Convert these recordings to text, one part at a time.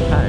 much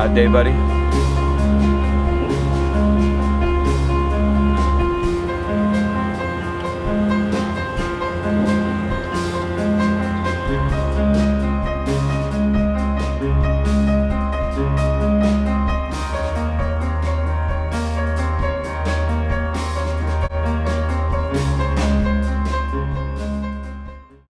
Bad day, buddy?